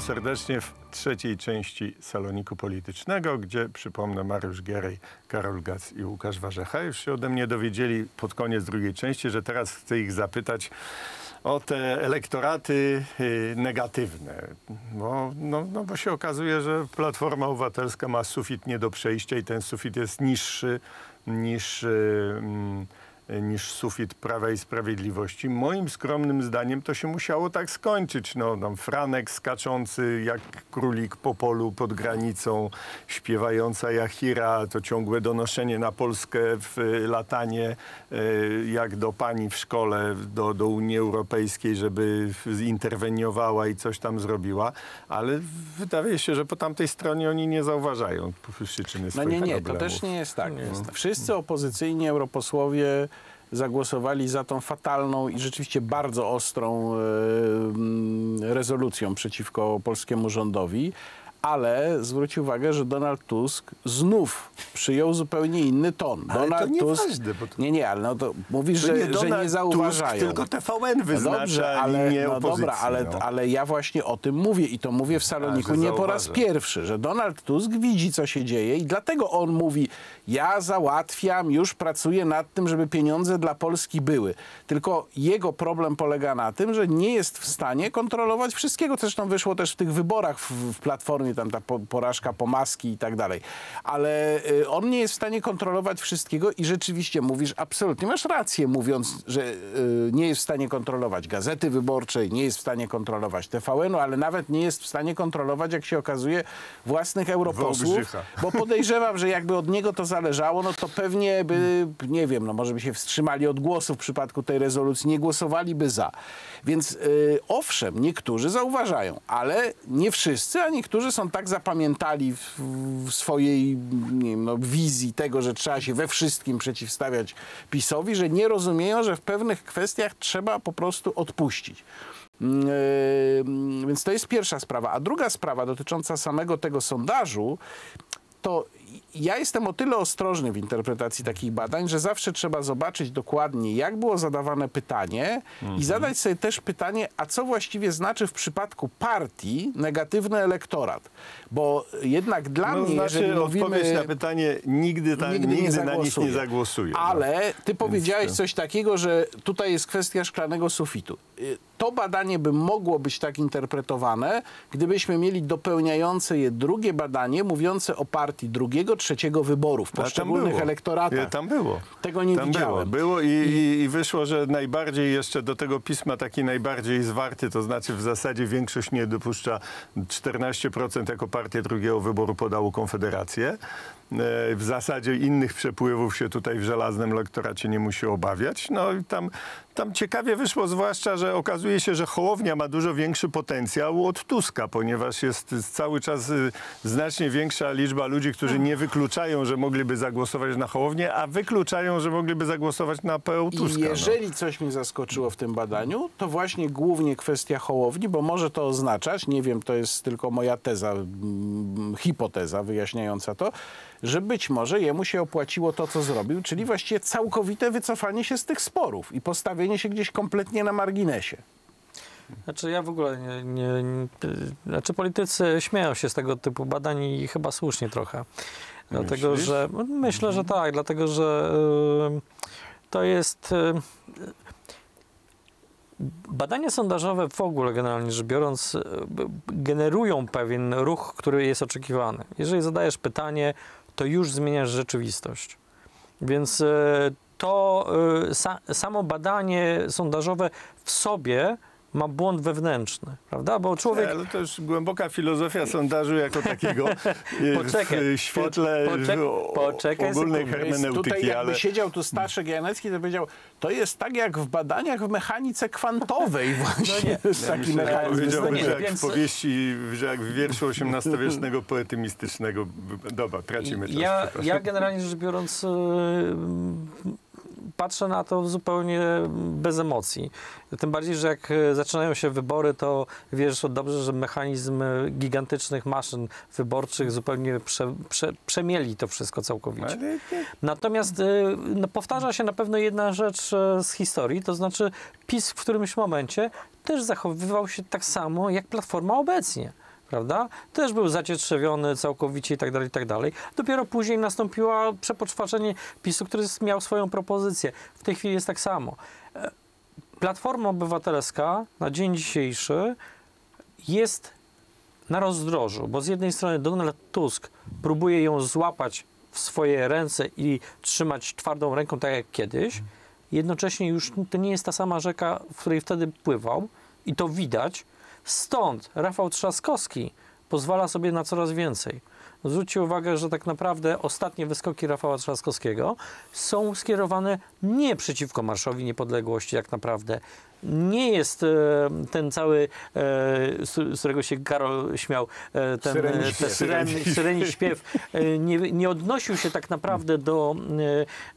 Serdecznie w trzeciej części Saloniku Politycznego, gdzie przypomnę Mariusz Gierej, Karol Gac i Łukasz Warzecha. Już się ode mnie dowiedzieli pod koniec drugiej części, że teraz chcę ich zapytać o te elektoraty y, negatywne. Bo, no, no bo się okazuje, że Platforma Obywatelska ma sufit nie do przejścia i ten sufit jest niższy niż... y, mm, niż sufit Prawa i Sprawiedliwości. Moim skromnym zdaniem to się musiało tak skończyć. No, tam Franek skaczący jak królik po polu pod granicą, śpiewająca Jachira, to ciągłe donoszenie na Polskę w latanie, e, jak do pani w szkole, do, do Unii Europejskiej, żeby zinterweniowała i coś tam zrobiła, ale wydaje się, że po tamtej stronie oni nie zauważają przyczyny No swoich nie, nie, to problemów. też nie jest tak. Wszyscy opozycyjni europosłowie zagłosowali za tą fatalną i rzeczywiście bardzo ostrą e, rezolucją przeciwko polskiemu rządowi. Ale zwróć uwagę, że Donald Tusk znów przyjął zupełnie inny ton. Ale Donald to nie Tusk. ważne, bo to- Nie, nie, ale no to mówisz, To że, nie że nie zauważają. Tusk, tylko TVN No wyznacza dobrze, ale, linię no opozycji. dobra, ale, no. ale ja właśnie o tym mówię i to mówię w Saloniku A, nie po raz pierwszy, że Donald Tusk widzi, co się dzieje i dlatego on mówi, ja załatwiam, już pracuję nad tym, żeby pieniądze dla Polski były. Tylko jego problem polega na tym, że nie jest w stanie kontrolować wszystkiego. Zresztą wyszło też w tych wyborach w, w Platformie, tam ta po, porażka po maski i tak dalej. Ale y, on nie jest w stanie kontrolować wszystkiego i rzeczywiście mówisz, absolutnie masz rację, mówiąc, że y, nie jest w stanie kontrolować Gazety Wyborczej, nie jest w stanie kontrolować TVN-u, ale nawet nie jest w stanie kontrolować, jak się okazuje, własnych europosłów. Wałbrzycha. Bo podejrzewam, że jakby od niego to zależało, no to pewnie by, nie wiem, no może by się wstrzymali od głosu w przypadku tej rezolucji, nie głosowaliby za. Więc y, owszem, niektórzy zauważają, ale nie wszyscy, a niektórzy są tak zapamiętali w, w swojej wiem, no, wizji tego, że trzeba się we wszystkim przeciwstawiać PiSowi, że nie rozumieją, że w pewnych kwestiach trzeba po prostu odpuścić. Yy, Więc to jest pierwsza sprawa. A druga sprawa dotycząca samego tego sondażu, to ja jestem o tyle ostrożny w interpretacji takich badań, że zawsze trzeba zobaczyć dokładnie, jak było zadawane pytanie Mhm. i zadać sobie też pytanie, a co właściwie znaczy w przypadku partii negatywny elektorat. Bo jednak dla No, mnie, znaczy jeżeli mówimy... odpowiedź na pytanie nigdy, ta, nigdy, na nich nie zagłosuje. no. Ale ty powiedziałeś coś takiego, że tutaj jest kwestia szklanego sufitu. Y, To badanie by mogło być tak interpretowane, gdybyśmy mieli dopełniające je drugie badanie mówiące o partii drugiego, trzeciego wyborów w A tam poszczególnych było. elektoratach. Tam było. Tego nie tam widziałem. Było, było i, i, i wyszło, że najbardziej jeszcze do tego pisma taki najbardziej zwarty, to znaczy w zasadzie większość nie dopuszcza 14% jako partię drugiego wyboru podało Konfederację. E, W zasadzie innych przepływów się tutaj w żelaznym lektoracie nie musi obawiać. No i tam, tam ciekawie wyszło zwłaszcza, że okazuje się, że Hołownia ma dużo większy potencjał od Tuska, ponieważ jest cały czas y, znacznie większa liczba ludzi, którzy nie wykluczają, że mogliby zagłosować na Hołownię, a wykluczają, że mogliby zagłosować na PO Tuska. I no. jeżeli coś mnie zaskoczyło w tym badaniu, to właśnie głównie kwestia Hołowni, bo może to oznaczać, nie wiem, to jest tylko moja teza, mm, hipoteza wyjaśniająca to, że być może jemu się opłaciło to, co zrobił, czyli właściwie całkowite wycofanie się z tych sporów i postawienie się gdzieś kompletnie na marginesie. Znaczy ja w ogóle nie, nie, nie znaczy politycy śmieją się z tego typu badań i chyba słusznie trochę. Dlatego, Myślisz? że myślę, że tak, dlatego, że y, to jest y, badania sondażowe w ogóle generalnie rzecz biorąc y, generują pewien ruch, który jest oczekiwany. Jeżeli zadajesz pytanie, to już zmieniasz rzeczywistość. Więc y, to sa, samo badanie sondażowe w sobie ma błąd wewnętrzny, prawda? Bo człowiek... Ale to już głęboka filozofia sondażu jako takiego Poczekaj, w świetle po- poczek- poczekaj ogólnej sekundę. Jest tutaj hermeneutyki, jakby ale... siedział tu Staszek Janecki, to powiedział, to jest tak jak w badaniach w mechanice kwantowej właśnie. jest taki Myślę, że mechanizm. powiedziałbym, nie, że jak więc- w powieści, że jak w wierszu XVIII-wiecznego poety mistycznego. Dobra, tracimy czas. Ja, ja generalnie rzecz biorąc y, patrzę na to zupełnie bez emocji. Tym bardziej, że jak y, zaczynają się wybory, to wiesz dobrze, że mechanizm y, gigantycznych maszyn wyborczych zupełnie prze, prze, przemieli to wszystko całkowicie. Natomiast y, no, powtarza się na pewno jedna rzecz e, z historii, to znaczy PiS w którymś momencie też zachowywał się tak samo jak Platforma obecnie. Prawda? Też był zacietrzewiony całkowicie i tak dalej, i tak dalej. Dopiero później nastąpiło przepoczwarzenie PiSu, który miał swoją propozycję. W tej chwili jest tak samo. E, Platforma Obywatelska na dzień dzisiejszy jest na rozdrożu, bo z jednej strony Donald Tusk próbuje ją złapać w swoje ręce i trzymać twardą ręką, tak jak kiedyś. Jednocześnie już to nie jest ta sama rzeka, w której wtedy pływał i to widać. Stąd Rafał Trzaskowski pozwala sobie na coraz więcej. Zwróćcie uwagę, że tak naprawdę ostatnie wyskoki Rafała Trzaskowskiego są skierowane nie przeciwko Marszowi Niepodległości, jak naprawdę. Nie jest e, ten cały, e, z, którego się Karol śmiał, e, ten Syreni te syreni śpiew, nie, nie odnosił się tak naprawdę do,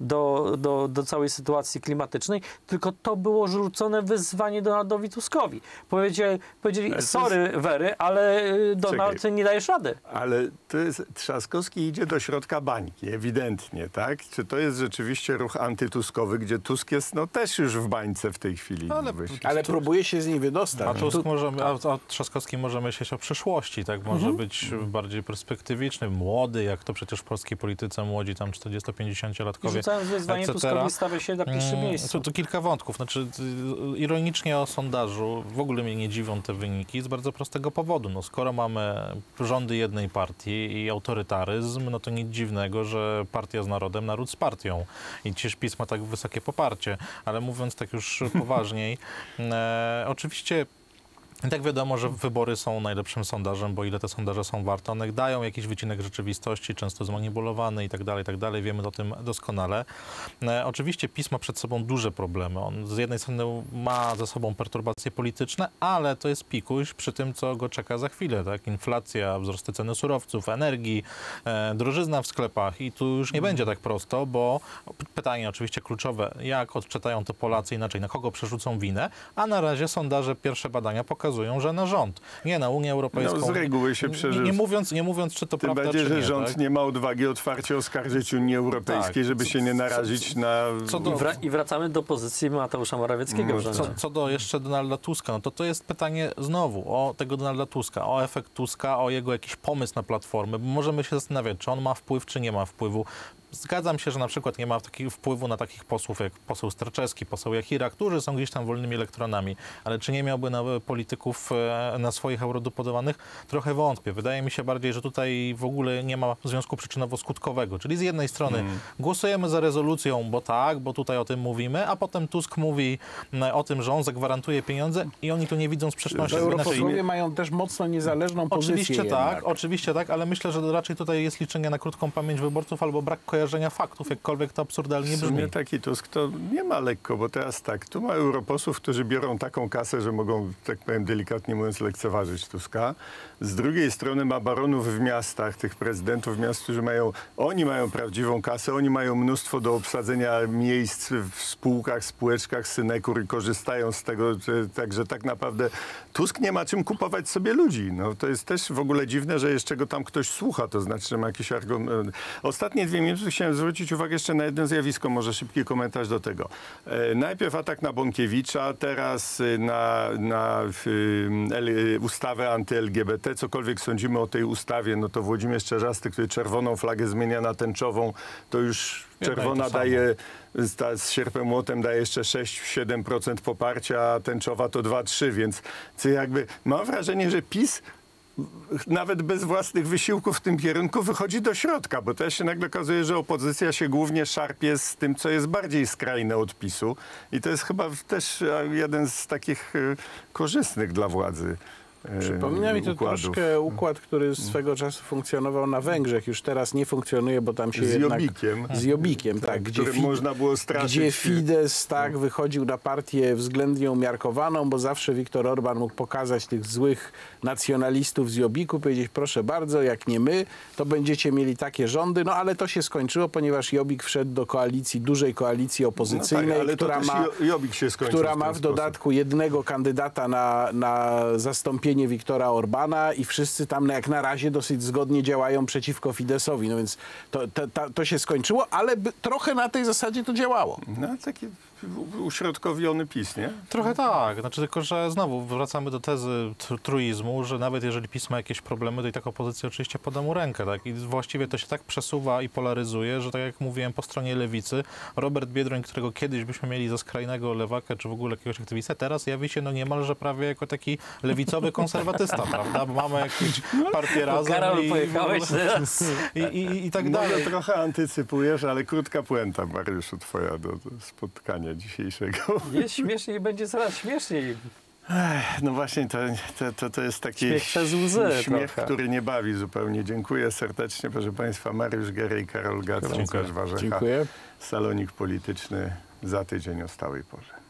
do, do, do całej sytuacji klimatycznej, tylko to było rzucone wyzwanie Donaldowi Tuskowi. Powiedzieli, powiedzieli sorry Wery, ale Donald, Czekaj. nie dajesz rady. Ale to jest, Trzaskowski idzie do środka bańki, ewidentnie, tak? Czy to jest rzeczywiście ruch antytuskowy, gdzie Tusk jest no, też już w bańce w tej chwili? Ale Ale próbuje się z niej wydostać. A Tusk może, a, a Trzaskowski może myśleć o przyszłości, tak? Może być bardziej perspektywiczny, młody, jak to przecież w polskiej polityce młodzi, tam I 40-50-latkowie. rzucając wyzwanie etc. Tuskowi stawia się na pierwszym Mm, miejscu. Tu, tu kilka wątków. Znaczy, y, ironicznie o sondażu, w ogóle mnie nie dziwią te wyniki z bardzo prostego powodu. No, skoro mamy rządy jednej partii i autorytaryzm, no to nic dziwnego, że partia z narodem, naród z partią. I przecież PiS ma tak wysokie poparcie. Ale mówiąc tak już poważniej, e, oczywiście i tak wiadomo, że wybory są najlepszym sondażem, bo ile te sondaże są warte, one dają jakiś wycinek rzeczywistości, często zmanipulowany i tak dalej, i tak dalej. Wiemy o tym doskonale. E, oczywiście PiS ma przed sobą duże problemy. On z jednej strony ma za sobą perturbacje polityczne, ale to jest pikuś przy tym, co go czeka za chwilę. Tak? Inflacja, wzrosty ceny surowców, energii, e, drożyzna w sklepach i tu już nie będzie tak prosto, bo pytanie oczywiście kluczowe, jak odczytają to Polacy inaczej, na kogo przerzucą winę, a na razie sondaże, pierwsze badania pokazują, że na rząd, nie na Unię Europejską. No, z reguły się Nie, przerzuca. nie, mówiąc, nie mówiąc, czy to Tym prawda, bardziej, czy że nie. rząd tak? nie ma odwagi otwarcie oskarżyć Unii Europejskiej, Tak. żeby się nie narazić na... co I, do- wra- I wracamy do pozycji Mateusza Morawieckiego w No. Co, co do jeszcze Donalda Tuska, no to to jest pytanie znowu o tego Donalda Tuska, o efekt Tuska, o jego jakiś pomysł na platformę, bo możemy się zastanawiać, czy on ma wpływ, czy nie ma wpływu. Zgadzam się, że na przykład nie ma takiego wpływu na takich posłów jak poseł Starczewski, poseł Jachira, którzy są gdzieś tam wolnymi elektronami, ale czy nie miałby na polityków, e, na swoich eurodeputowanych? Trochę wątpię. Wydaje mi się bardziej, że tutaj w ogóle nie ma związku przyczynowo-skutkowego. Czyli z jednej strony Mm. głosujemy za rezolucją, bo tak, bo tutaj o tym mówimy, a potem Tusk mówi o tym, że on zagwarantuje pieniądze i oni tu nie widzą sprzeczności. Znaczy, europosłowie mają też mocno niezależną pozycję Oczywiście jednak. tak, oczywiście tak, ale myślę, że raczej tutaj jest liczenie na krótką pamięć wyborców albo brak kojarzenia faktów, jakkolwiek to absurdalnie W brzmi. sumie taki Tusk to nie ma lekko, bo teraz tak, tu ma europosłów, którzy biorą taką kasę, że mogą, tak powiem delikatnie mówiąc, lekceważyć Tuska. Z drugiej strony ma baronów w miastach, tych prezydentów miast, którzy mają, oni mają prawdziwą kasę, oni mają mnóstwo do obsadzenia miejsc w spółkach, spółeczkach, synekur i korzystają z tego, że, także tak naprawdę Tusk nie ma czym kupować sobie ludzi. No, to jest też w ogóle dziwne, że jeszcze go tam ktoś słucha, to znaczy, że ma jakiś argument. Ostatnie dwie minuty chciałem zwrócić uwagę jeszcze na jedno zjawisko, może szybki komentarz do tego. E, najpierw atak na Bąkiewicza, teraz y, na, na L- ustawę anty-LGBT. Cokolwiek sądzimy o tej ustawie, no to Włodzimierz Czerzasty, który czerwoną flagę zmienia na tęczową, to już czerwona samo. daje z, ta, z sierpem młotem daje jeszcze 6-7% poparcia, a tęczowa to 2-3, więc jakby mam wrażenie, że PiS nawet bez własnych wysiłków w tym kierunku wychodzi do środka, bo też się nagle okazuje, że opozycja się głównie szarpie z tym, co jest bardziej skrajne od PiSu. I to jest chyba też e, jeden z takich e, korzystnych dla władzy Przypomina mi to układów. troszkę układ, który swego czasu funkcjonował na Węgrzech. Już teraz nie funkcjonuje, bo tam się Z jednak... Jobikiem. Z Jobikiem, tak. gdzie, którym Fi- można było straszyć. gdzie Fidesz tak, wychodził na partię względnie umiarkowaną, bo zawsze Viktor Orban mógł pokazać tych złych nacjonalistów z Jobiku, powiedzieć proszę bardzo, jak nie my, to będziecie mieli takie rządy. No ale to się skończyło, ponieważ Jobik wszedł do koalicji, dużej koalicji opozycyjnej, no tak, która ma która w ma w sposób. dodatku jednego kandydata na, na zastąpienie odniesienie Wiktora Orbana i wszyscy tam jak na razie dosyć zgodnie działają przeciwko Fidesowi. No więc to, to, to, to się skończyło, ale by, trochę na tej zasadzie to działało. No, taki uśrodkowiony PiS, nie? Trochę tak, znaczy tylko, że znowu wracamy do tezy tr- truizmu, że nawet jeżeli PiS ma jakieś problemy, to i tak opozycja oczywiście poda mu rękę, tak? I właściwie to się tak przesuwa i polaryzuje, że tak jak mówiłem po stronie lewicy, Robert Biedroń, którego kiedyś byśmy mieli za skrajnego lewaka, czy w ogóle jakiegoś aktywistę, teraz jawi się no niemalże prawie jako taki lewicowy konserwatysta, prawda? Bo mamy jakąś partię razem Karol, i, pojechałeś teraz. i, i, i tak Może dalej. trochę antycypujesz, ale krótka puenta, Mariuszu, twoja do, do spotkania dzisiejszego. Jest śmieszniej i będzie coraz śmieszniej. No właśnie, to, to, to, to jest taki Śmiech łzy śmiech, trochę. który nie bawi zupełnie. Dziękuję serdecznie, proszę Państwa. Mariusz Gerej, Karol Gac, Dziękuję. Łukasz Warzecha. Dziękuję. Salonik polityczny za tydzień o stałej porze.